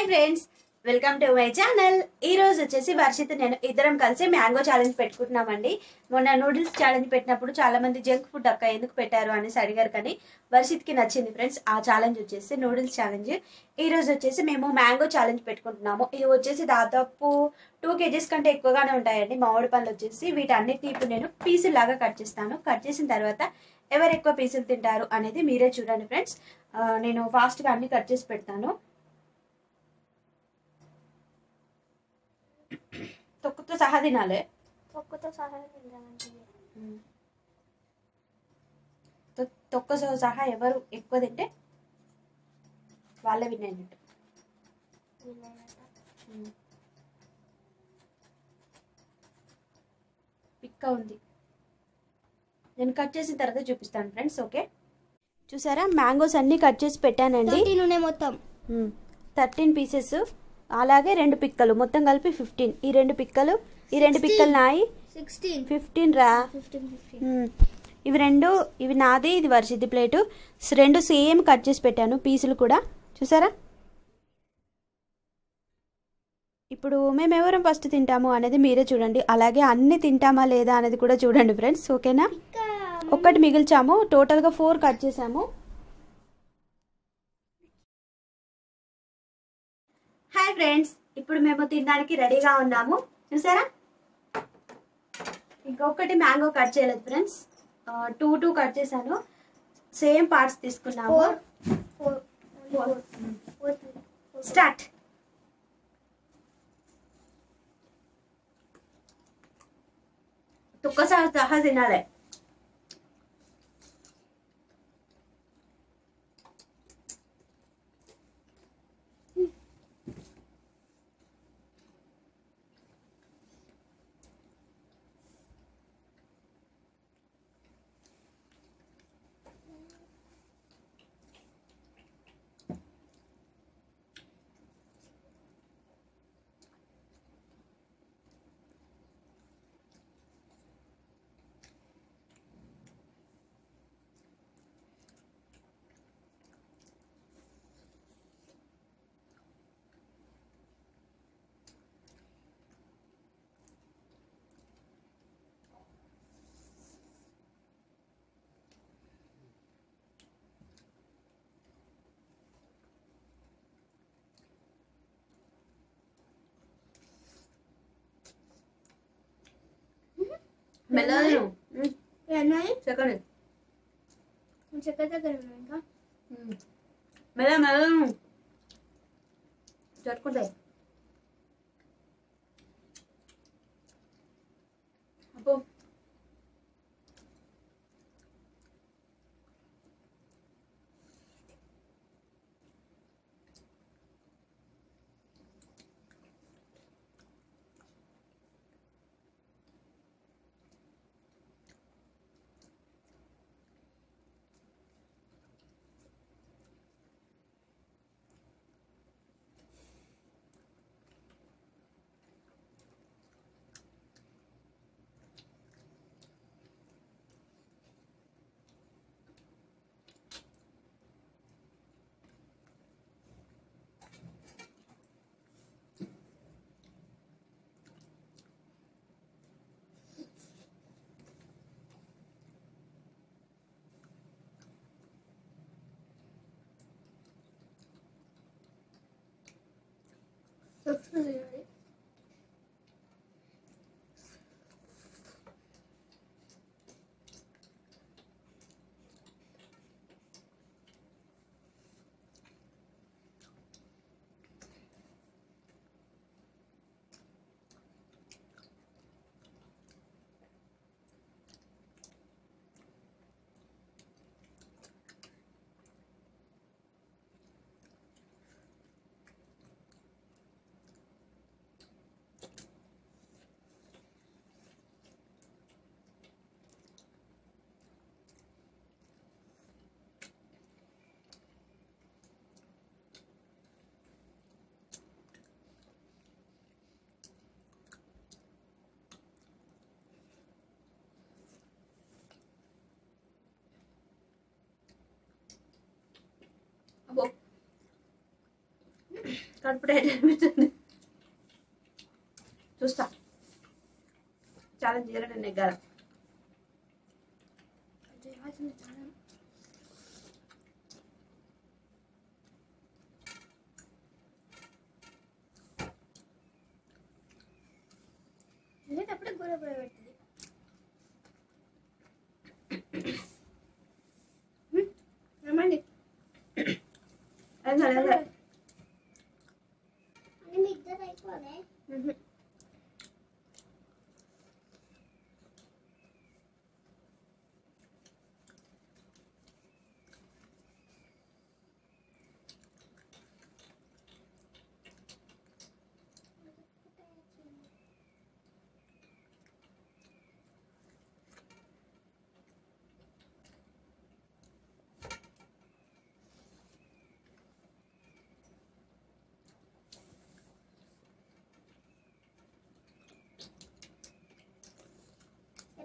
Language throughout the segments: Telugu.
Hi friends welcome to my channel ఈ రోజు వచ్చేసి వర్షిత్ నేను ఇద్దరం కలిసి మ్యాంగో ఛాలెంజ్ పెట్టుకుంటున్నామండి. మొన్న నూడిల్స్ ఛాలెంజ్ పెట్టినప్పుడు చాలా మంది జంక్ ఫుడ్ అక్క ఎందుకు పెట్టారు అనేసి అడిగారు కానీ వర్షిత్కి నచ్చింది ఫ్రెండ్స్ ఆ ఛాలెంజ్ వచ్చేసి నూడిల్స్ ఛాలెంజ్ ఈ రోజు వచ్చేసి మేము మ్యాంగో ఛాలెంజ్ పెట్టుకుంటున్నాము. ఇవి వచ్చేసి దాదాపు టూ కేజీస్ కంటే ఎక్కువగానే ఉంటాయండి. మామిడి పండ్లు వచ్చేసి వీటన్నిటిని ఇప్పుడు నేను పీసులాగా కట్ చేస్తాను. కట్ చేసిన తర్వాత ఎవరు ఎక్కువ పీసులు తింటారు అనేది మీరే చూడండి ఫ్రెండ్స్ నేను ఫాస్ట్గా అన్ని కట్ చేసి పెడతాను. తొక్కుతో సహా తినాలి ఒక్కతో సహా తింటానంటే తొ- తొక్కతో సహా ఎవరు ఎక్కువ తింటే వాళ్ళే వీలైనంత పిక్క ఉంది. నేను కట్ చేసిన తర్వాత చూపిస్తాను ఫ్రెండ్స్ ఓకే? చూసారా? మ్యాంగోస్ అన్ని కట్ చేసి పెట్టానండి. మొత్తం. థర్టీన్ పీసెస్ అలాగే రెండు పిక్కలు. మొత్తం కలిపి ఫిఫ్టీన్ ఈ రెండు పిక్కలు ఈ రెండు పిక్కలు నాయి. సిక్స్టీన్ ఫిఫ్టీన్ రా. ఇవి రెండు ఇవి నాది ఇది వర్షిది ప్లేటు. రెండు సేమ్ కట్ చేసి పెట్టాను పీసులు కూడా. చూసారా? ఇప్పుడు మేము ఎవరం ఫస్ట్ తింటాము అనేది మీరే చూడండి. అలాగే అన్ని తింటామా లేదా అనేది కూడా చూడండి ఫ్రెండ్స్. ఓకేనా? ఒక్కటి మిగిల్చాము. టోటల్గా ఫోర్ కట్ చేసాము. Hi friends. ఇప్పుడు మేము తినడానికి రెడీగా ఉన్నాము. చూసారా? ఇంకొకటి మ్యాంగో కట్ చేయలేదు ఫ్రెండ్స్. టూ టూ కట్ చేశాను. సేమ్ పార్ట్స్ తీసుకున్నాము. స్టార్ట్. తుక్క సహా సహా తినాలి. ఉన్నాయి సెకండ్ చక్కెర దగ్గర ఇంకా మెల్ల మెల్ల జరుపుకుంటాయి కడుపు టైట్ అనిపిస్తుంది? చూస్తా. చాలా జీరణ నెగ్గాల చేయాల్సింది చాలా తినేటప్పుడే గోడ పొడ పెడుతుంది రమ్మండి అదే అదే Mm-hmm.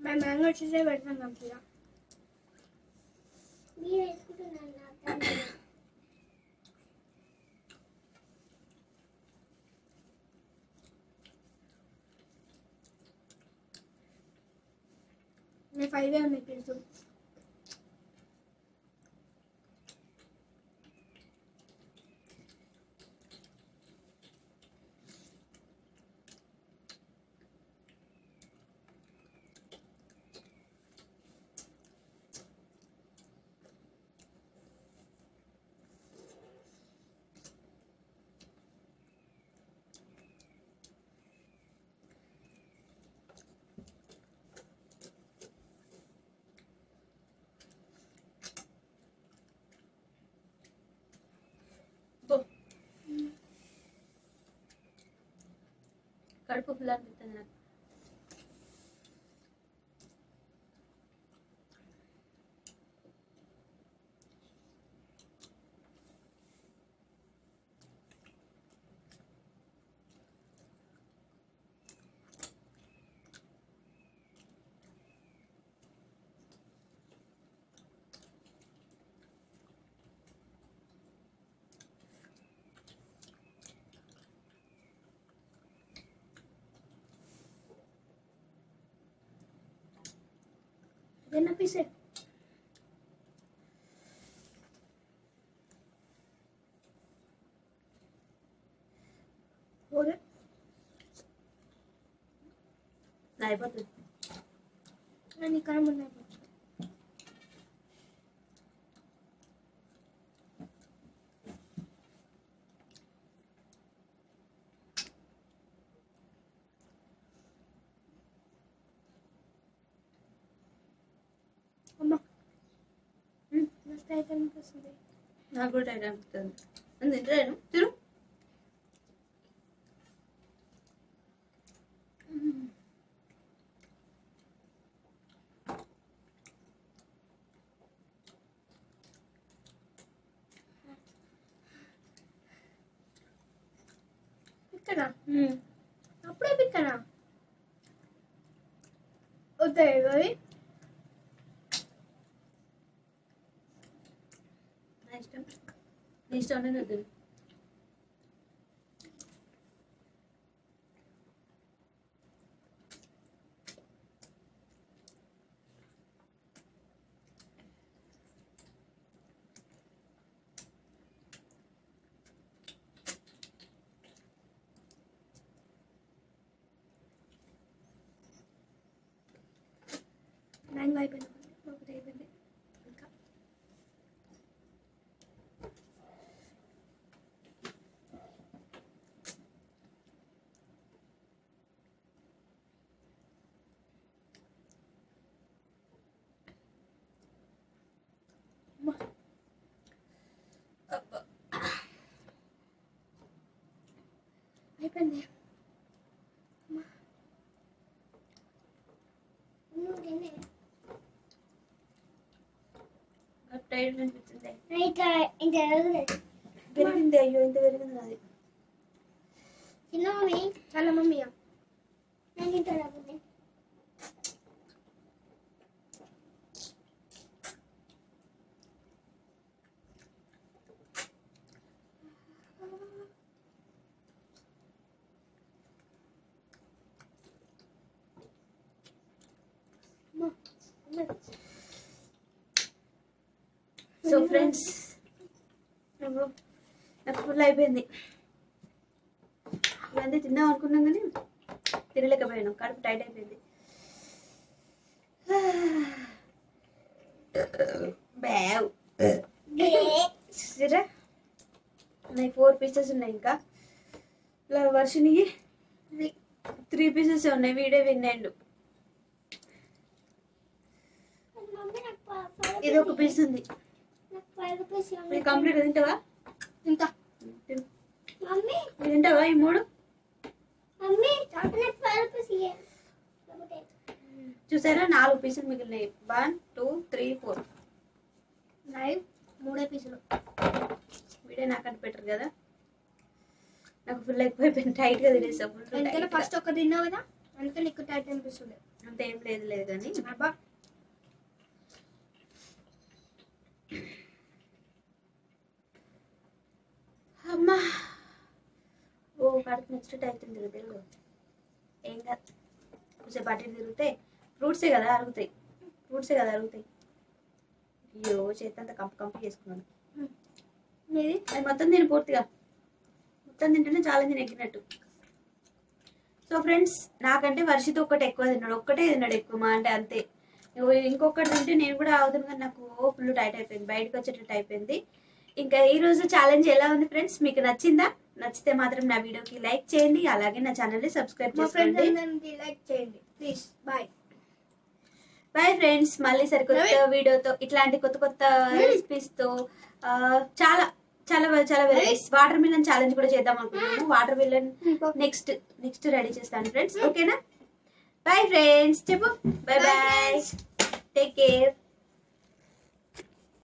మేము మ్యాంగో వచ్చేసే పెడతాం కంప్లీట్గా మీరు వేసుకుంటున్నాను నేను ఫైవ్ ఉన్నాయి తెలుసు కడుపు ఫుల్ అనిపిస్తుంది నాకు అదేనా పీసే ఓరే నా అయిపోతుంది నేను ఇక్కడ ముందు అమ్మ మస్తు అయితే అనిపిస్తుంది నాకు కూడా టైట్ అనిపిస్తుంది నేను తింటలేను. తిను. ఇక్కడ? అప్పుడే పిక్కనా వద్దాయి అవి నా ఇష్టం నీ ఇష్టం అయిపోయింది నువ్వు తినే టైట్ అనిపిస్తుంది ఇంకా ఇంకా ఎరగలేదు పెరిగింది అయ్యో ఇంత పెరిగింది అది చిన్న మమ్మీ చాలా మమ్మీ నేను ఇంత రాబోతే సో ఫ్రెండ్స్ నాకు నాకు ఫుల్ అయిపోయింది. ఇవన్నీ తిందాం అనుకున్నాం కానీ తినలేకపోయాను. కడుపు టైట్ అయిపోయింది. బ్యావ్ ఉన్నాయి ఫోర్ పీసెస్ ఉన్నాయి ఇంకా. ఇలా వర్షిని త్రీ పీసెస్ ఉన్నాయి. వీడే విన్నాడు ఇది ఒక పీస్ ఉంది. ఇది కంప్లీట్ తింటావా. మమ్మీ. తింటావా ఈ మూడు? మమ్మీ చూసారా? నాలుగు పీసులు మిగిలినాయి. One two three four. Nine మూడే పీసులు. వీడియో నాకంటే బెటర్ కదా. నాకు ఫుల్ ఎక్కువైపోయింది టైట్గా తినేసా ఫుల్ ఫస్ట్ ఒక తిన్నావు కదా? అందుకని ఎక్కువ టైట్ అనిపిస్తుంది. అంత ఏం లేదు లేదు కానీ. అమ్మా! ఓ కడుపు నెక్స్ట్ అవుతుంది కదా తెలుగు ఏం కాదు కొంచెం అటు తిరిగితే ఫ్రూట్సే కదా అరుగుతాయి. ఫ్రూట్సే కదా అరుగుతాయి. అయ్యో చేతంతా కంప కంప చేసుకున్నాను. మీది అది మొత్తం తిని పూర్తిగా. మొత్తం తింటేనే చాలా తిని ఎగ్గినట్టు సో ఫ్రెండ్స్ నాకంటే వర్షిత ఒక్కటి ఎక్కువ తిన్నాడు. ఒక్కటే తిన్నాడు ఎక్కువ మా అంటే అంతే. ఇంకొకటి తింటే నేను కూడా అవుతుంది కానీ నాకు ఫుల్ టైట్ అయిపోయింది. బయటకు వచ్చేటట్టు అయిపోయింది. ఇంకా ఈ రోజు ఛాలెంజ్ ఎలా ఉంది ఫ్రెండ్స్ మీకు నచ్చిందా? నచ్చితే మాత్రం నా వీడియోకి లైక్ చేయండి అలాగే నా ఛానల్ని సబ్స్క్రైబ్ చేసుకోండి. లైక్ చేయండి. ప్లీజ్ బాయ్ బాయ్ ఫ్రెండ్స్ మళ్ళీ సరికొత్త వీడియోతో ఇట్లాంటి కొత్త కొత్త రెసిపీస్తో ఆ, చాలా చాలా చాలా వెరైటీస్ వాటర్ మిలన్ ఛాలెంజ్ కూడా చేద్దాం అనుకుంటున్నాము. Watermelon next next ready చేస్తాను ఫ్రెండ్స్ ఓకేనా బాయ్ ఫ్రెండ్స్ చెప్పు. Bye bye. Take care